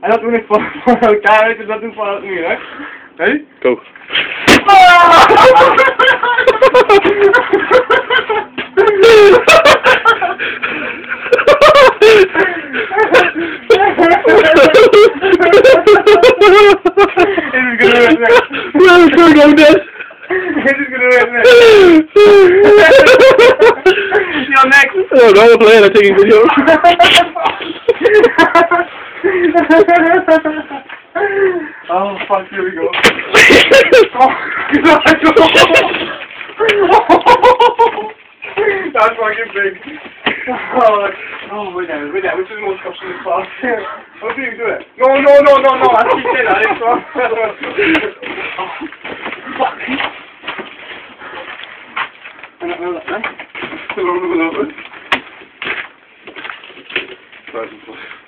En dat doen ik voor, voor elkaar dus dat doen we vanaf nu, hè? Hé? Go. Is gonna go next. Oh, no, I'm taking. oh, fuck, here we go. Oh, That's fucking big. Oh, oh, wait now, wait now. Which is the most comfortable in class? How do you do it? No, no, no, no, no. I keep saying that. It's wrong. oh, fuck. No, no, no, no. No, no, no, no. Present, please.